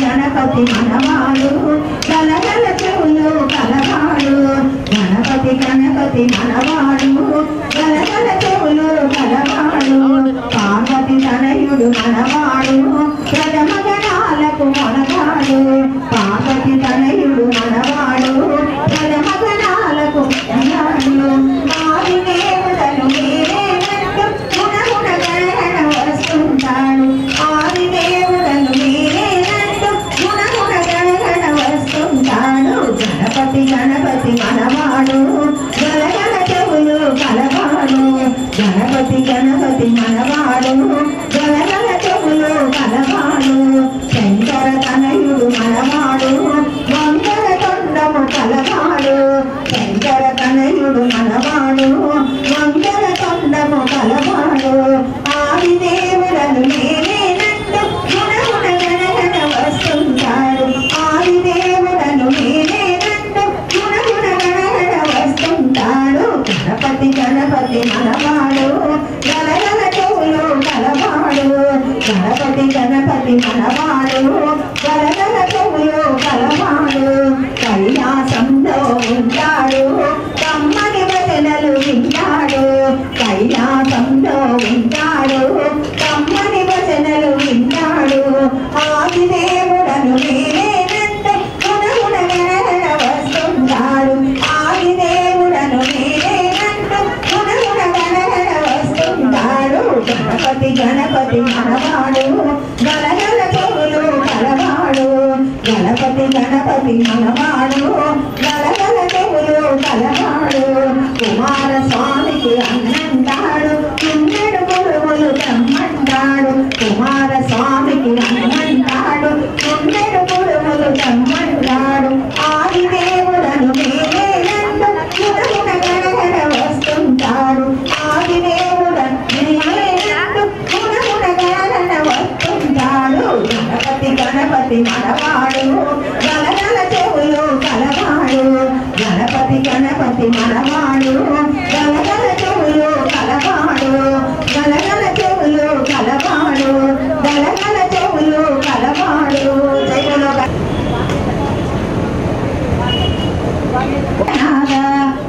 గణపతి మనవాడు కలగల చెవులు కలవాడు గణపతి గణపతి మనవాడు కలగల చెవులు కలవాడు పార్వతి తనయుడు మనవాడు ప్రథమ గణాలకు మనగాడు పార్వతి తనయుడు మనవాడు ప్రథమ గణాలకు మనగాడు గణపతి గణపతి మనవాడు గలగల గణపతి మనవాడు గలగల చెవులు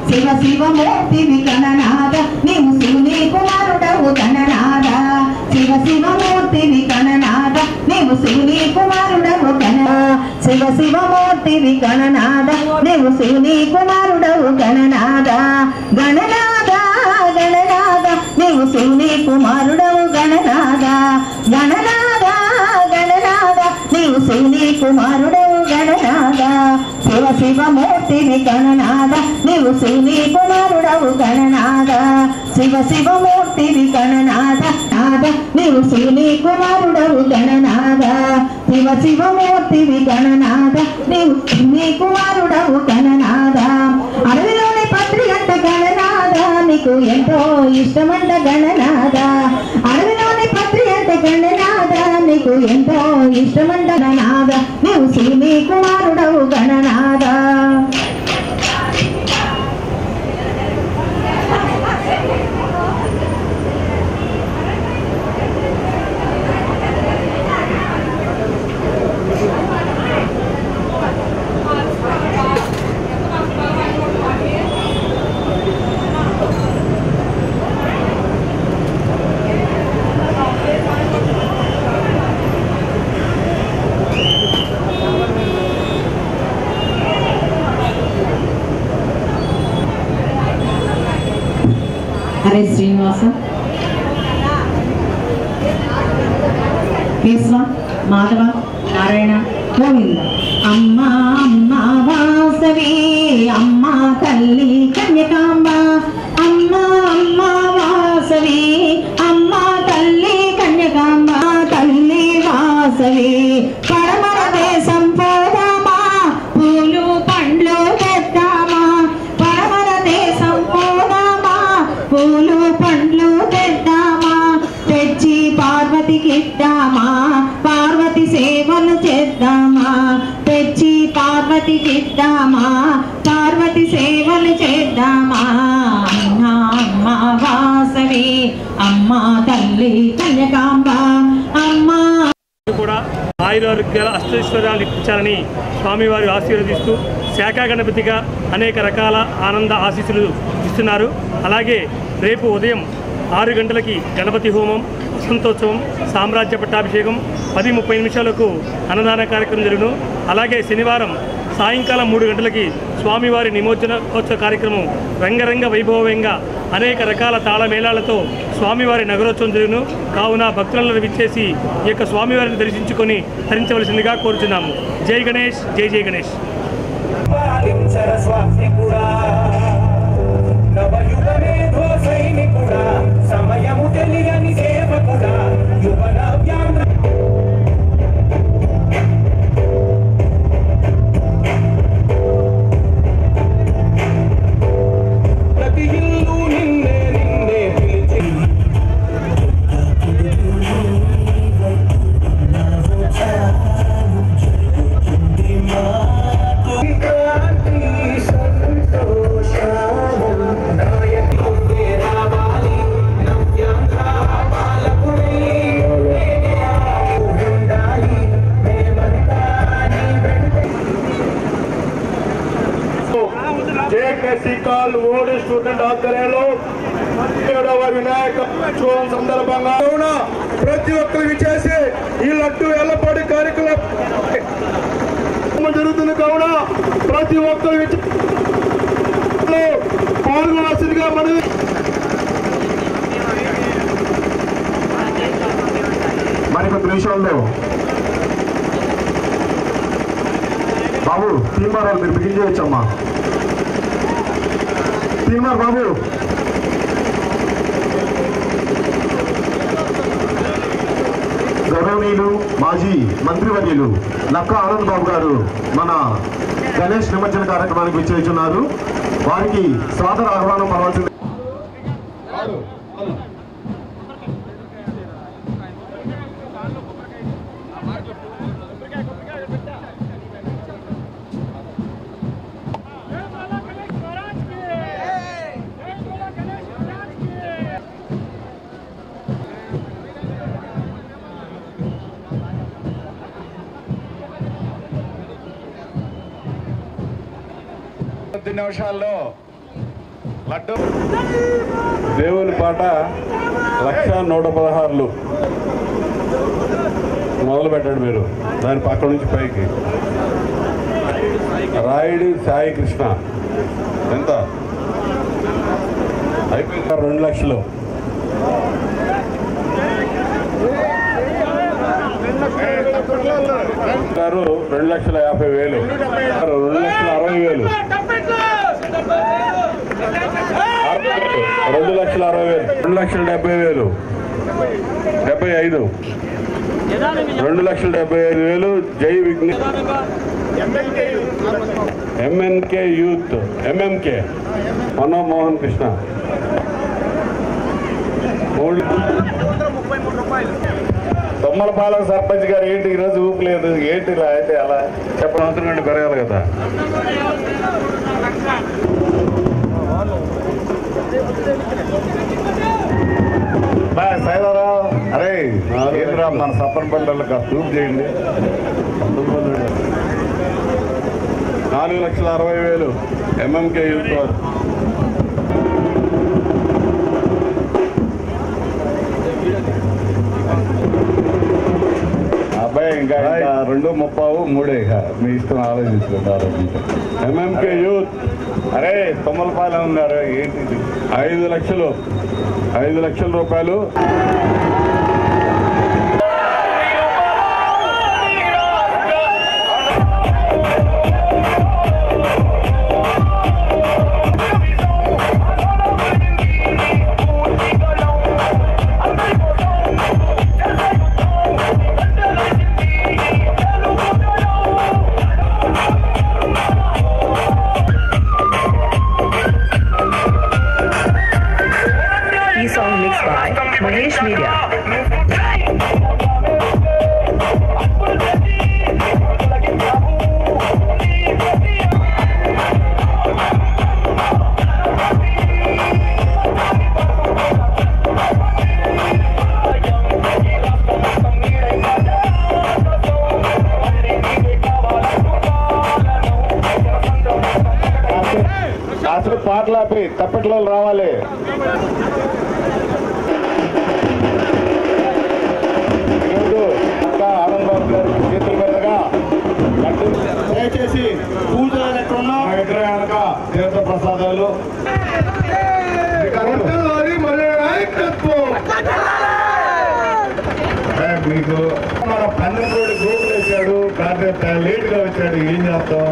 శివ శివమూర్తివి గణనాథ నీవు శివుని కుమారుడవు గణనాథ శివ శివమూర్తివి గణనాథ నీవు శివుని కుమారుడవు గణ శివ శివమూర్తివి గణనాథ నీవు శివుని కుమారుడవు గణనాథ గణనాథ గణనాథ నీవు శివుని కుమారుడవు గణనాథ గణనాథ గణనాథ నీవు శివుని కుమారుడవు గణనాద శివ శివమూర్తివి గణనాద నీవు శివుని కుమారుడవు గణనాద శివ శివమూర్తివి గణనాద నాద నీవు శివుని కుమారుడవు గణనాద శివ శివమూర్తివి గణనాద నీవు శివుని కుమారుడవు గణనాద అడవిలోని పత్రి అంట గణనాద నీకు ఎంతో ఇష్టమంట గణనాద అడవిలోని పత్రి అంట గణనాథ నీకు ఎంతో ఇష్టమంట గణనాథ నీవు శివుని కుమారుడవు గణనాథ. ఆశీర్వదిస్తూ శాఖా గణపతిగా అనేక రకాల ఆనంద ఆశీస్సులు ఇస్తున్నారు. అలాగే రేపు ఉదయం ఆరు గంటలకి గణపతి హోమం వసంతోత్సవం సామ్రాజ్య పట్టాభిషేకం పది ముప్పై నిమిషాలకు అన్నదాన కార్యక్రమం జరుగును. అలాగే శనివారం సాయంకాలం మూడు గంటలకి స్వామివారి నిమజ్జనోత్సవ కార్యక్రమం రంగరంగ వైభవంగా అనేక రకాల తాళమేళాలతో స్వామివారి నగరోత్సవం జరుగును. కావున భక్తులను విచ్చేసి ఈ యొక్క స్వామివారిని దర్శించుకొని ధరించవలసిందిగా కోరుచున్నాము. జై గణేష్ జై జై గణేష్. పాలించర స్వామికుడా నవయుగమేధో సైనికుడా సమయము తెలియని సేవకుడా. యువన వ్యాంధ్ర జేకేసీ కాల్ ఓడి స్టూడెంట్ ఆధ్వర్యంలో ఏడవ వినాయక ఉత్సవం సందర్భంగా ప్రతి ఒక్కరు విచ్చేసి ఈ లడ్డు ఎల్లపాటి కార్యక్రమం జరుగుతుంది. కావున ప్రతి ఒక్కరు విచ్చే పాల్గొనాల్సిందిగా మనవి మరికొద్ది నిమిషాల్లో బాబు తీర్మానాలు మీరు బిగిన్ చేయొచ్చమ్మా. సినిమా బాబు. గౌరవనీయులు మాజీ మంత్రివర్యులు లక్క ఆనంద్ బాబు గారు మన గణేష్ నిమజ్జన కార్యక్రమానికి విచ్చేస్తున్నారు. వారికి సాదర ఆహ్వానం పడవలసింది కొద్ది నిమిషాల్లో లడ్డు. దేవుని పాట లక్ష నూట పదహారులు. మొదలు పెట్టండి మీరు. దాని పక్క నుంచి పైకి. రాయుడి సాయి కృష్ణ. ఎంత? అయిపోయింది. రెండు లక్షలు. గారు రెండు లక్షల యాభై వేలు. రెండు లక్షల అరవై వేలు. రెండు లక్షల అరవై వేలు. రెండు లక్షల డెబ్బై వేలు. డెబ్బై ఐదు. రెండు లక్షల డెబ్బై ఐదు వేలు జై విఘ్నే MNK youth MMK Manomohan Krishna. మూడు తొమ్మలపాలెం సర్పంచ్ గారు ఏంటి ఈరోజు ఊపలేదు? ఏంటి ఇలా అయితే అలా? చెప్పడం అవసరం పెరగాలి కదా. బా, సైదారావు అరే ఏంటిరా మన సప్పన్ పల్లెలకు కాస్త చేయండి. నాలుగు లక్షల అరవై వేలు ఎంఎంకే యూత్ ఇంకా రెండు ముప్పావు మూడే. ఇక మీ ఇష్టం ఆలోచించండి ఎంఎంకే యూత్. అరే తొమ్మలపాలెం ఉన్నారు ఏంటి? ఐదు లక్షలు. ఐదు లక్షల రూపాయలు. తప్పట్లో రావాలి. ఈరోజు గారి చేతుల మీదుగా లడ్డు దయచేసి పూజ ఎక్కడున్నా విగ్రహానిక తీర్థ ప్రసాదాలు. మీకు మన పన్నెండు గ్రూపులు వచ్చాడు కాకపోతే లేట్గా వచ్చాడు. ఏం చేస్తాం?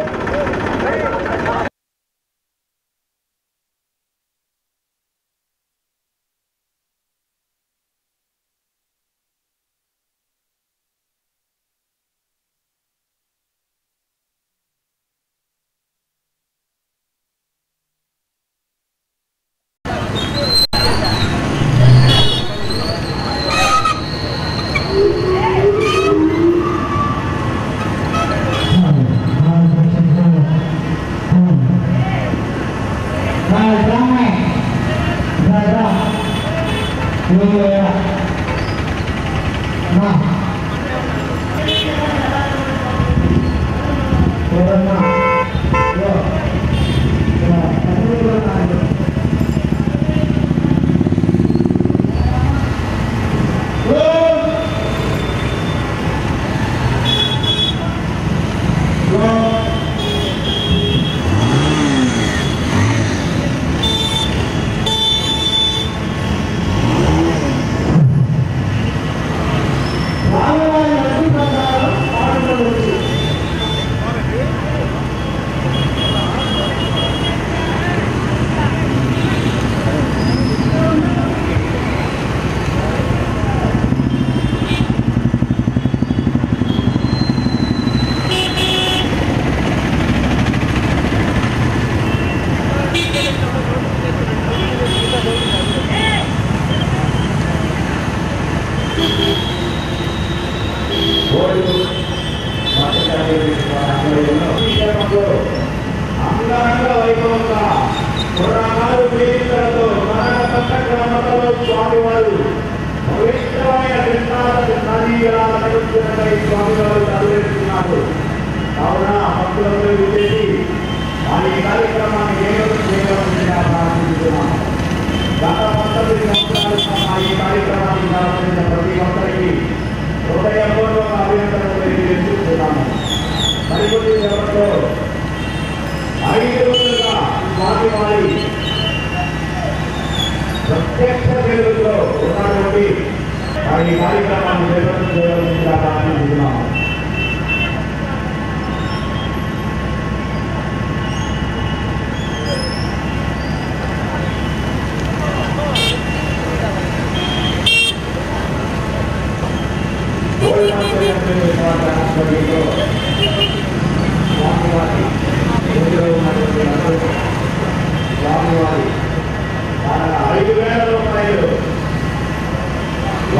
ఐదు వేల రూపాయలు.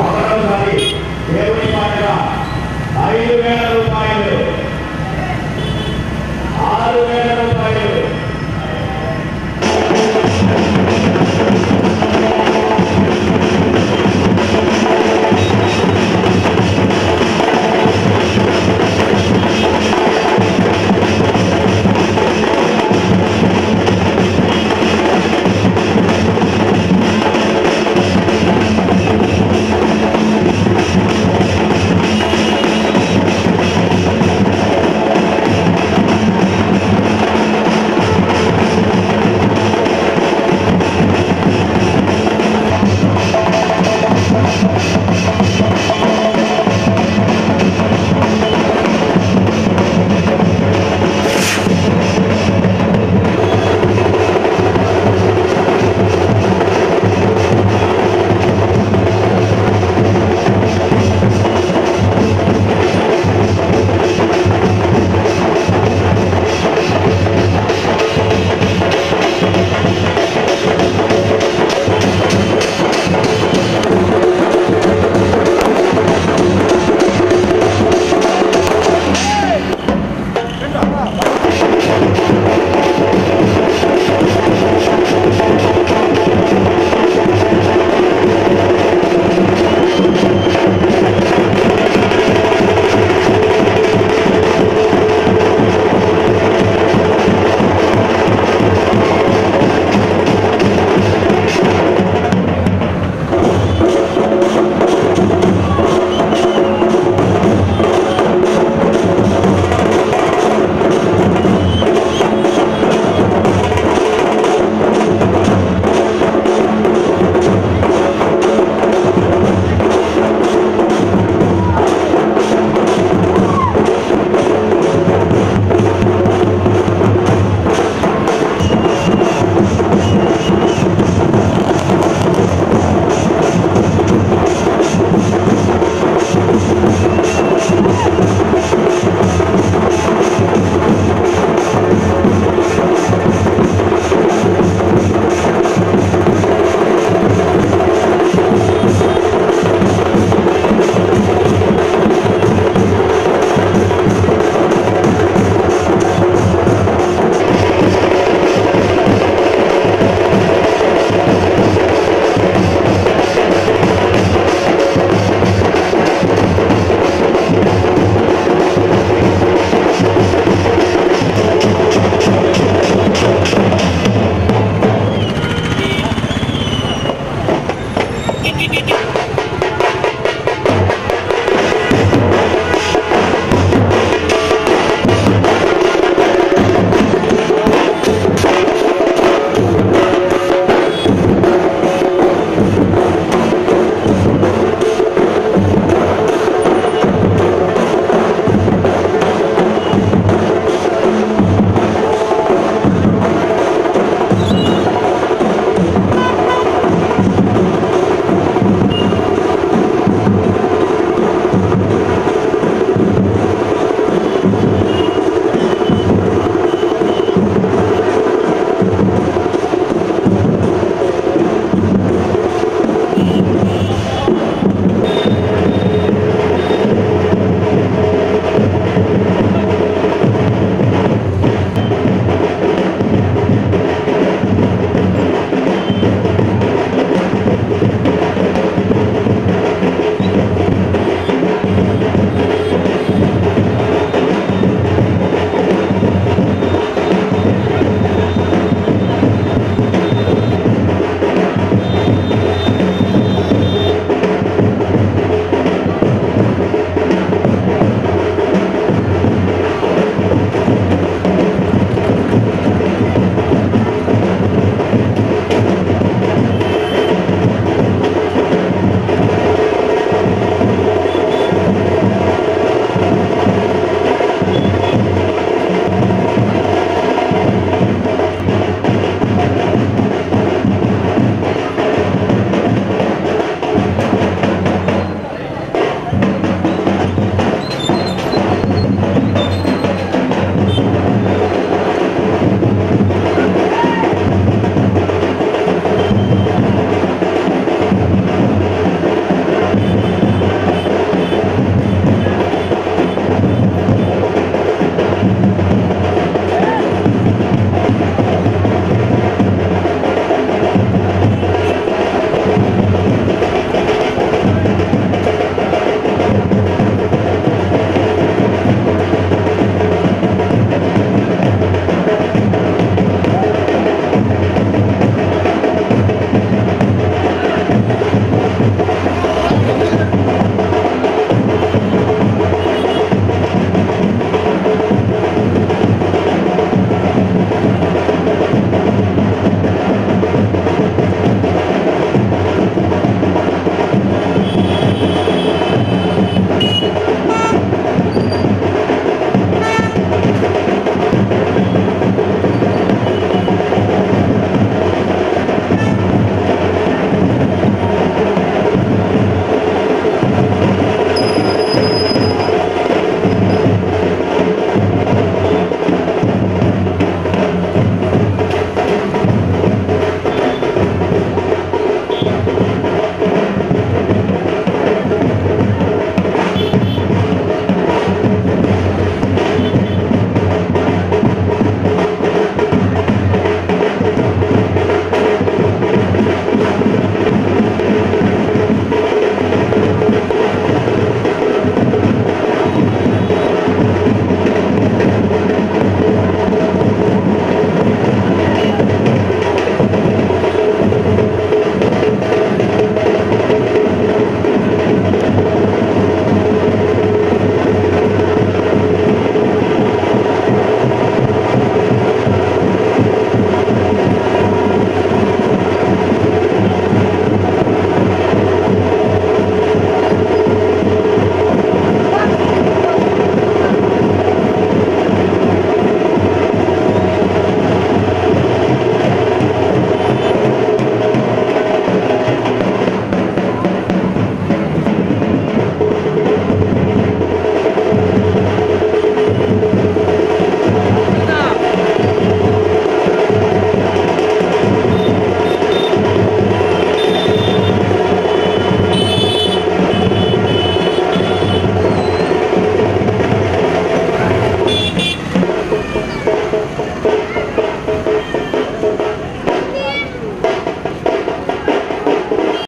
ఒకరోసారి దేవుని పాటగా ఐదు వేల రూపాయలు ఆరు వేల రూపాయలు